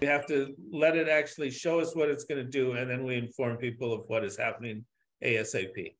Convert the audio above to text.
We have to let it actually show us what it's going to do, and then we inform people of what is happening ASAP.